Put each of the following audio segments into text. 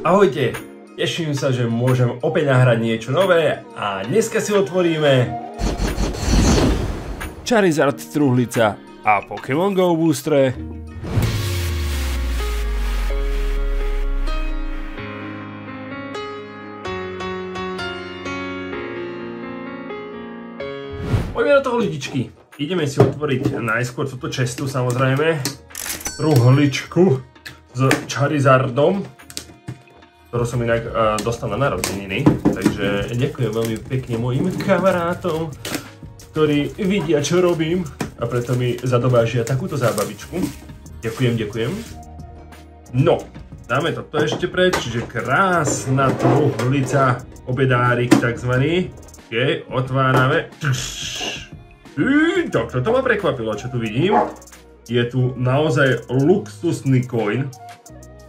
Ahojte, teším sa, že môžem opäť nahrať niečo nové a dneska si otvoríme Charizard Truhlica a Pokémon Go boostre. Poďme do toho ľudičky. Ideme si otvoriť najskôr túto čestu samozrejme. Truhličku s Charizardom ktorú som inak uh, dostal na narodeniny. Takže ďakujem veľmi pekne mojim kamarátom, ktorí vidia, čo robím a preto mi zadobážia takúto zábavičku. Ďakujem, ďakujem. No, dáme toto ešte preč, čiže krásna truhlica, obedárik takzvaný. OK, otvárame. Tak toto ma prekvapilo, čo tu vidím. Je tu naozaj luxusný coin.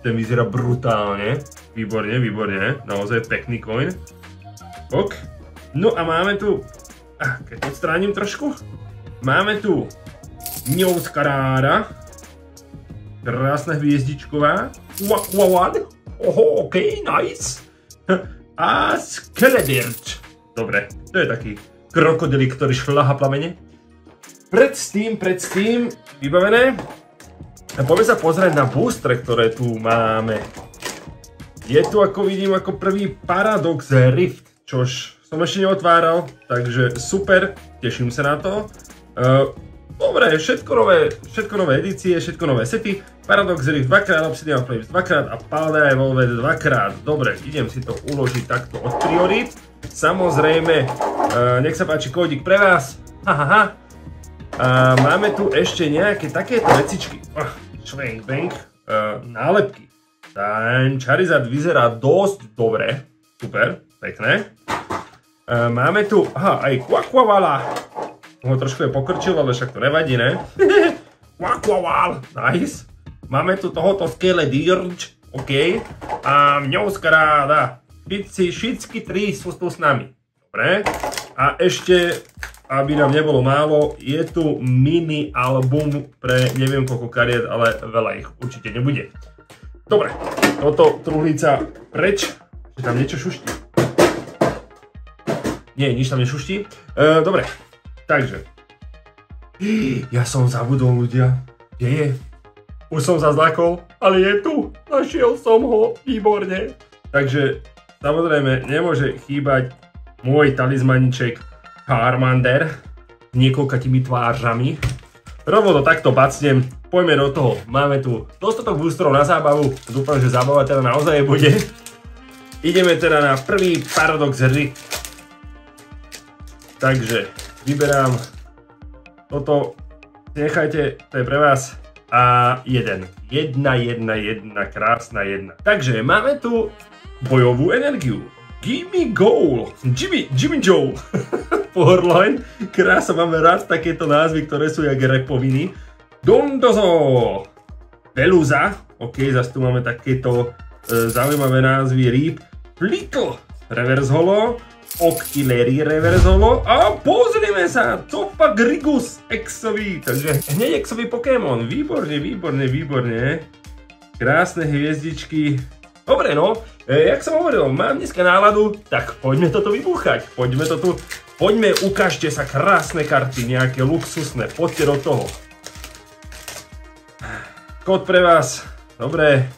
Ten vyzerá brutálne. Výborne, výborne, naozaj pekný coin. Ok. No a máme tu, keď odstránim trošku, máme tu Ňouskarára. Krásna hviezdičková. Wakwawad. Oho, ok, nice. A Skelebirč. Dobre, to je taký krokodily, ktorý šľaha plamene. Pred tým, vybavené. A poďme sa pozrieť na boostre, ktoré tu máme. Je tu ako vidím ako prvý Paradox Rift, čož som ešte neotváral, takže super, teším sa na to. Uh, dobre, všetko nové, všetko nové edície, všetko nové sety. Paradox Rift 2 krát, Obsidian Flames 2 krát a Paladin Velvet 2 krát. Dobre, idem si to uložiť takto od priorit. Samozrejme, uh, nech sa páči kódik pre vás. Hahaha. A máme tu ešte nejaké takéto vecičky. Uh, Schwenk Bank. Uh, nálepky. Ten Charizard vyzerá dosť dobre. Super, pekné. E, máme tu, aha, aj Quaquavala. Ho trošku je pokrčil, ale však to nevadí, ne? Quaquaval, nice. Máme tu tohoto Skele Dirge, OK. A Mňouskaráda. Všetci, všetky tri sú tu s nami. Dobre. A ešte, aby nám nebolo málo, je tu mini album pre neviem koľko kariet, ale veľa ich určite nebude. Dobre, toto truhlica preč, že tam niečo šuští. Nie, nič tam nešuští. E, dobre, takže. Ja som zabudol ľudia. Kde je? Už som sa zlakol, ale je tu. Našiel som ho, výborne. Takže, samozrejme, nemôže chýbať môj talizmaniček Charmander s niekoľkatými tvářami. Rovno to takto pacnem, poďme do toho. Máme tu dostatok boosterov na zábavu, dúfam, že zábava teda naozaj bude. Ideme teda na prvý Paradox Rift. Takže vyberám toto, nechajte, to je pre vás. A jeden. Jedna, jedna, jedna, krásna jedna. Takže máme tu bojovú energiu. Gimme Goal. Jimmy, Jimmy Joe. Powerline. Krása, máme rád takéto názvy, ktoré sú jak repoviny. Dondozo. Peluza. OK, zase tu máme takéto e, zaujímavé názvy rýb. Flittle. Reverse holo. Octillery reverse holo. A pozrime sa. Topa Grigus Exový. Takže hneď Exový Pokémon. Výborne, výborne, výborne. Krásne hviezdičky. Dobre no, e, jak som hovoril, mám dneska náladu, tak poďme toto vybúchať. Poďme to tu, poďme, ukážte sa krásne karty, nejaké luxusné, poďte do toho. Kód pre vás, dobre,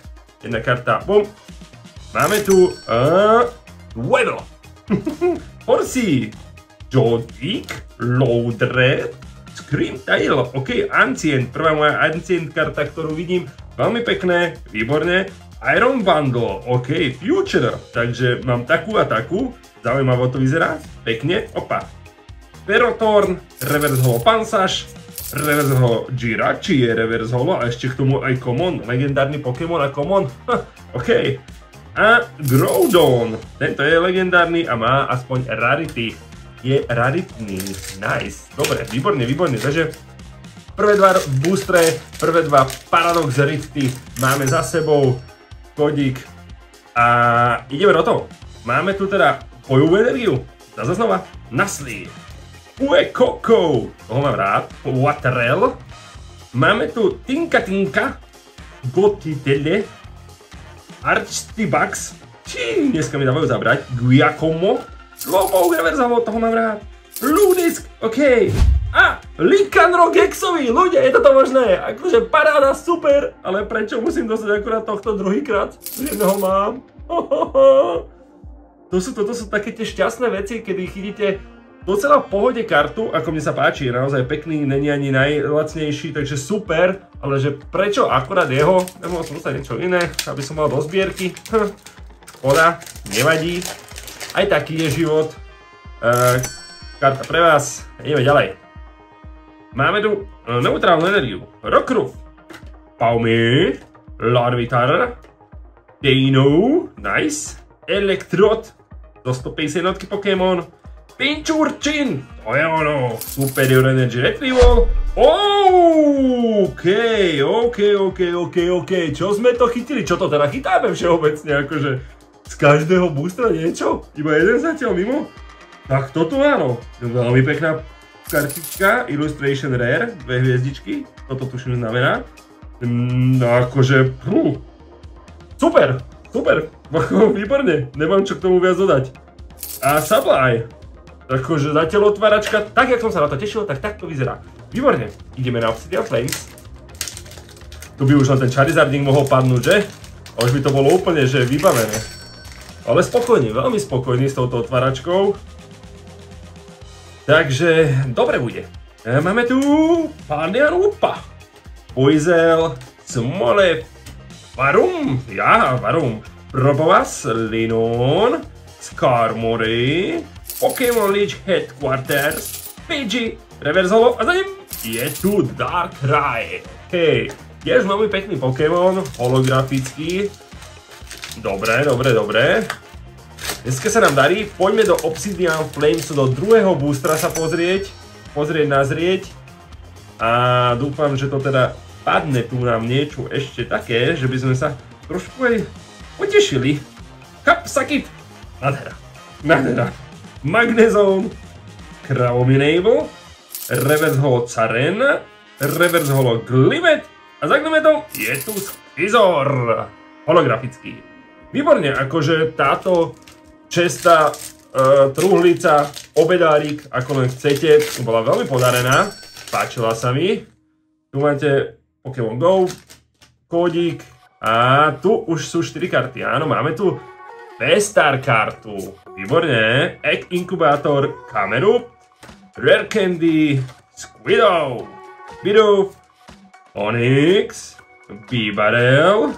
jedna karta, bum. Máme tu, uh, Weddle, Horsey, Jodvik, Loadred, Scream Tail, ok, Ancient, prvá moja Ancient karta, ktorú vidím, veľmi pekné, výborne. Iron Bundle, OK, Future, takže mám takú a takú, zaujímavo to vyzerá, pekne, opa. Ferrotorn, Reverse Holo Pansage, Reverse Holo Jirachi je Reverse Holo a ešte k tomu aj Common, legendárny Pokémon a Common, OK. A Groudon, tento je legendárny a má aspoň Rarity, je raritný, nice, dobre, výborne, výborne, takže prvé dva boostre, prvé dva Paradox Rifty máme za sebou, kodík a ideme do toho. Máme tu teda bojovú energiu. Zase znova. Naslí. Ue Koko. Toho mám rád. Waterel. Máme tu Tinka Tinka. Gotitele. Archtibax, či dneska mi dávajú zabrať, Giacomo, Slowpoke Reversal, toho mám rád, Ludisk, OK, a Likanro Gexovi, ľudia, je toto možné, akože paráda, super, ale prečo musím dostať akurát tohto druhýkrát? Jedného mám. To sú, toto sú také tie šťastné veci, kedy chytíte docela v pohode kartu, ako mne sa páči, naozaj pekný, není ani najlacnejší, takže super, ale že prečo akurát jeho, nemohol som dostať niečo iné, aby som mal do zbierky, škoda, nevadí, aj taký je život. Uh, karta pre vás, ideme ďalej. Máme tu e, neutrálnu energiu, Rockruff, Paumi, Larvitar, Dino, nice, Electrot, do 150 jednotky Pokémon. Je ono, Superior Energy Retrieval. OK, OK, OK, OK, OK, čo sme to chytili? Čo to teda chytáme všeobecne, akože z každého boostra niečo? Iba jeden zatiaľ mimo? Tak toto áno, veľmi pekná kartička, Illustration Rare, dve hviezdičky, toto tuším znamená. No akože, hm, super, super, výborne, nemám čo k tomu viac dodať. A Sublime. Akože zatiaľ otváračka, tak jak som sa na to tešil, tak tak to vyzerá. Výborne, ideme na Obsidian Flames. Tu by už len ten Charizarding mohol padnúť, že? A už by to bolo úplne, že vybavené. Ale spokojný, veľmi spokojný s touto otváračkou. Takže, dobre bude. E, máme tu Pandian Lupa. Poizel, Smolev, Varum, ja, Varum, Probovas, Linon, Skarmory, Pokémon League Headquarters, Pidgey, Reverse Holo a za ním je tu Darkrai. Hej, tiež veľmi pekný Pokémon, holografický. Dobre, dobre, dobre. Dneska sa nám darí, poďme do Obsidian Flames, do druhého boostra sa pozrieť, pozrieť, nazrieť. A dúfam, že to teda padne tu nám niečo ešte také, že by sme sa trošku aj potešili. Kapsakit! Nádhera. Nádhera. Magnezone, Kravominable, Reverse Holo Caren, Reverse Holo Glimet a za Glimetom je tu Schizor. Holografický. Výborne, akože táto čestá uh, truhlica, obedárik, ako len chcete, bola veľmi podarená. Páčila sa mi. Tu máte Pokémon Go, kódik a tu už sú 4 karty. Áno, máme tu V-Star kartu. Výborne. Egg Inkubátor kameru. Rare Candy. Squidov. Bidoof. Onyx. Bibarel.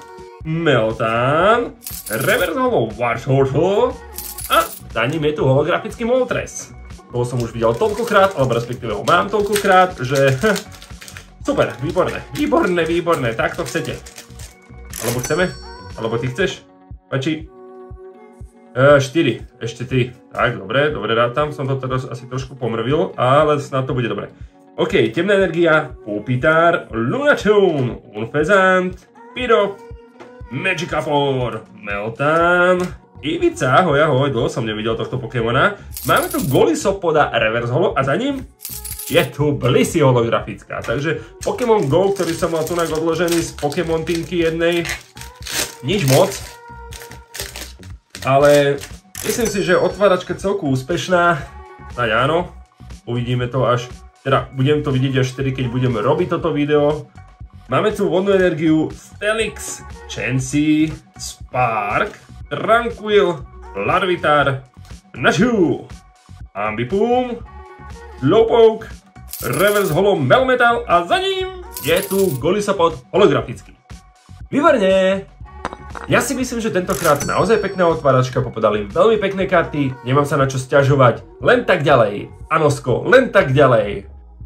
Meltan. Reverse Holo Warshortle. A za ním je tu holografický Moltres. To som už videl toľkokrát, alebo respektíve ho mám toľkokrát, že... Super, výborné, výborné, výborné, tak to chcete. Alebo chceme? Alebo ty chceš? Pači, 4, e, ešte 3. Tak, dobre, dobre rátam, som to teraz asi trošku pomrvil, ale snad to bude dobre. OK, temná energia, Pupitar, Lunatune, Unfezant, Piro, Magikarp, Meltan, Ivica, ahoj, ahoj, dlho som nevidel tohto Pokémona. Máme tu Golisopoda Reverse Holo a za ním je tu Blissey holografická. Takže Pokémon Go, ktorý som mal tu odložený z Pokémon Tinky jednej, nič moc, ale myslím si, že otváračka celku úspešná. Aj áno, uvidíme to až, teda budem to vidieť až vtedy, keď budeme robiť toto video. Máme tu vodnú energiu Stelix, Chansey, Spark, Tranquil, Larvitar, Nachu, Ambipum, Slowpoke, Reverse Holo Melmetal a za ním je tu Golisopod holografický. Výborne! Ja si myslím, že tentokrát naozaj pekná otváračka, popodali veľmi pekné karty, nemám sa na čo stiažovať, len tak ďalej. Anosko, len tak ďalej.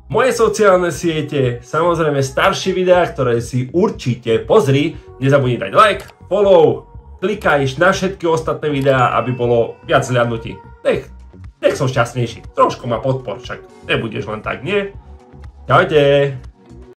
Moje sociálne siete, samozrejme staršie videá, ktoré si určite pozri, nezabudni dať like, follow, klikaj na všetky ostatné videá, aby bolo viac hľadnutí. Nech, nech som šťastnejší, trošku ma podpor, však nebudeš len tak, nie? Čaute!